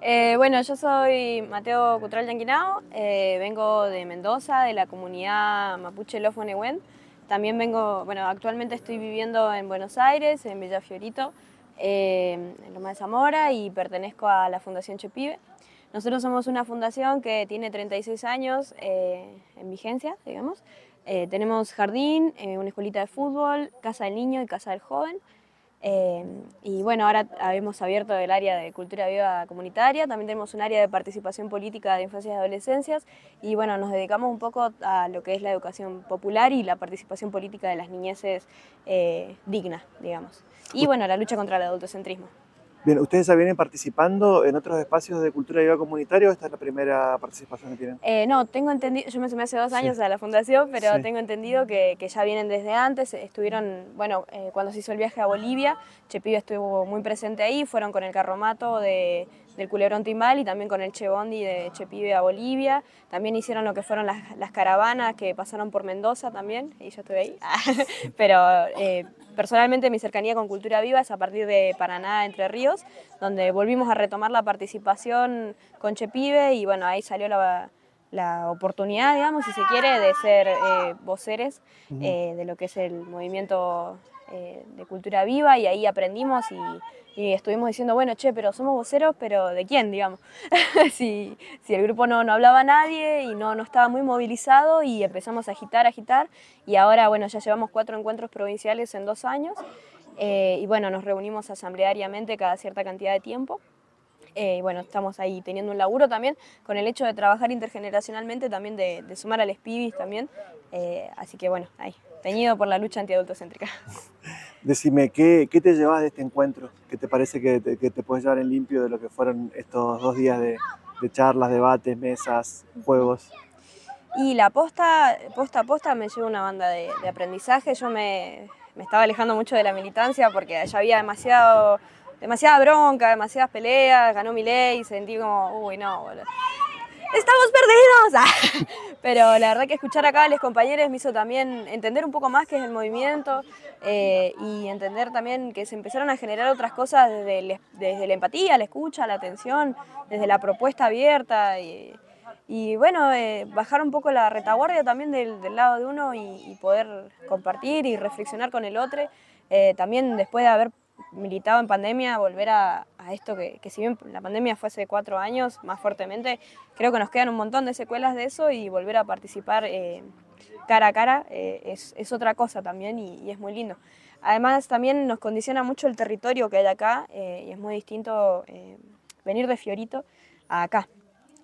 Eh, bueno, yo soy Mateo Cutral Yanquinao, eh, vengo de Mendoza, de la comunidad mapuche Lofo También vengo, bueno, actualmente estoy viviendo en Buenos Aires, en Villa Fiorito, eh, en Loma de Zamora, y pertenezco a la Fundación Chepibe. Nosotros somos una fundación que tiene 36 años en vigencia, digamos. tenemos jardín, una escuelita de fútbol, casa del niño y casa del joven. Eh, y bueno, ahora hemos abierto el área de cultura viva comunitaria, también tenemos un área de participación política de infancias y adolescencias y bueno, nos dedicamos un poco a lo que es la educación popular y la participación política de las niñeces eh, dignas, digamos. Y bueno, la lucha contra el adultocentrismo. Bien, ¿ustedes ya vienen participando en otros espacios de cultura viva comunitaria o esta es la primera participación que tienen? Eh, no, tengo entendido, yo me sumé hace dos años a la fundación, pero tengo entendido que, que, ya vienen desde antes, estuvieron, bueno, eh, cuando se hizo el viaje a Bolivia, Chepibe estuvo muy presente ahí, fueron con el carromato de, del Culebrón Timbal y también con el Che Bondi de Chepibe a Bolivia. También hicieron lo que fueron las, caravanas que pasaron por Mendoza también, y yo estuve ahí. Pero eh, personalmente mi cercanía con Cultura Viva es a partir de Paraná, Entre Ríos, donde volvimos a retomar la participación con Chepibe y bueno, ahí salió la, la oportunidad, digamos, si se quiere, de ser eh, voceres eh, de lo que es el movimiento eh, de cultura viva y ahí aprendimos y, estuvimos diciendo, bueno, che, pero somos voceros, pero ¿de quién, digamos? si, si, el grupo no, no hablaba a nadie y no, no estaba muy movilizado y empezamos a agitar, agitar y ahora, bueno, ya llevamos cuatro encuentros provinciales en dos años y bueno, nos reunimos asambleariamente cada cierta cantidad de tiempo. Eh, bueno, estamos ahí teniendo un laburo también con el hecho de trabajar intergeneracionalmente, también de, sumar al SPIBIS también. así que bueno, ahí, teñido por la lucha antiadultocéntrica. Decime, ¿qué, ¿qué, te llevas de este encuentro? ¿Qué te parece que te, que te puedes llevar en limpio de lo que fueron estos dos días de, de charlas, debates, mesas, juegos? Y la posta, posta a posta me lleva una banda de, de aprendizaje. Yo me, me, estaba alejando mucho de la militancia porque ya había demasiado, demasiada bronca, demasiadas peleas, ganó mi ley, sentí como, uy, no, boludo estamos perdidos. Pero la verdad que escuchar acá a los compañeros me hizo también entender un poco más qué es el movimiento eh, y entender también que se empezaron a generar otras cosas desde, desde la empatía, la escucha, la atención, desde la propuesta abierta. Y, bueno, eh, bajar un poco la retaguardia también del, lado de uno y, poder compartir y reflexionar con el otro. Eh, también después de haber militado en pandemia, volver a, esto que, si bien la pandemia fue hace cuatro años más fuertemente, creo que nos quedan un montón de secuelas de eso y volver a participar eh, cara a cara eh, es, otra cosa también y, es muy lindo. Además también nos condiciona mucho el territorio que hay acá eh, y es muy distinto venir de Fiorito a acá.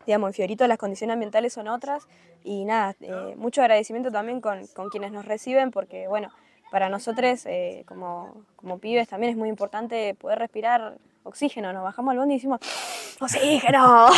Digamos, en Fiorito las condiciones ambientales son otras y nada, mucho agradecimiento también con, con quienes nos reciben porque bueno, para nosotros eh, como, como pibes también es muy importante poder respirar oxígeno. Nos bajamos al bondi y decimos, ¡oxígeno!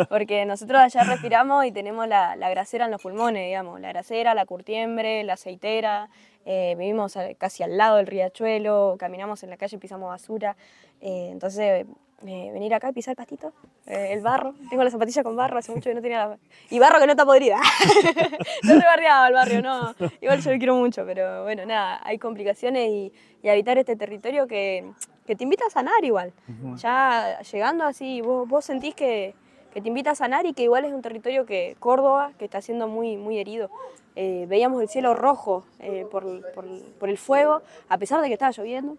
Porque nosotros allá respiramos y tenemos la, la, grasera en los pulmones, digamos. La grasera, la curtiembre, la aceitera. Eh, vivimos casi al lado del riachuelo, caminamos en la calle y pisamos basura. Eh, entonces eh, venir acá y pisar el pastito, eh, el barro. Tengo la zapatilla con barro, hace mucho que no tenía la... Y barro que no está podrida. no he barriado el barrio, no. Igual yo lo quiero mucho, pero bueno, nada, hay complicaciones y, habitar este territorio que, que, te invita a sanar igual. Ya llegando así, vos, vos sentís que, que, te invita a sanar y que igual es un territorio que Córdoba, que está siendo muy, muy herido. Eh, veíamos el cielo rojo por, por, por el fuego, a pesar de que estaba lloviendo.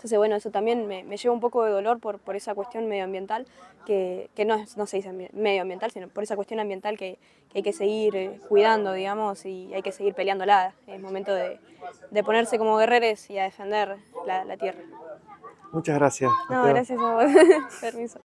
Entonces, bueno, eso también me, lleva un poco de dolor por, por esa cuestión medioambiental, que, que no, no se dice medioambiental, sino por esa cuestión ambiental que, hay que seguir eh, cuidando, digamos, y hay que seguir peleándola. Es momento de, de ponerse como guerreros y a defender la, la tierra. Muchas gracias. No, gracias a vos. Permiso.